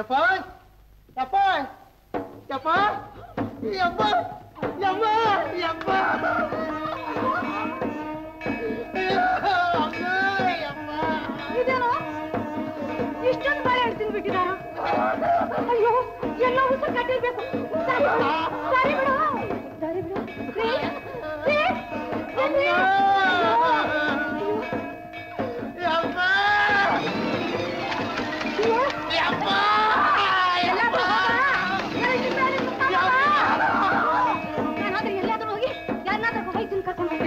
எப்பா எப்பா எப்பா எப்பா எப்பா எப்பா ಇದೇನೋ ಇಷ್ಟೊಂದು ಬಾರಿ ಆಡ್ತೀನಿ ಬಿಟ್ಟಿದಾರ ಅಯ್ಯೋ ಎಲ್ಲ ಉಸಿರು ಕಟ್ಟಿರ್ಬೇಕು как мы.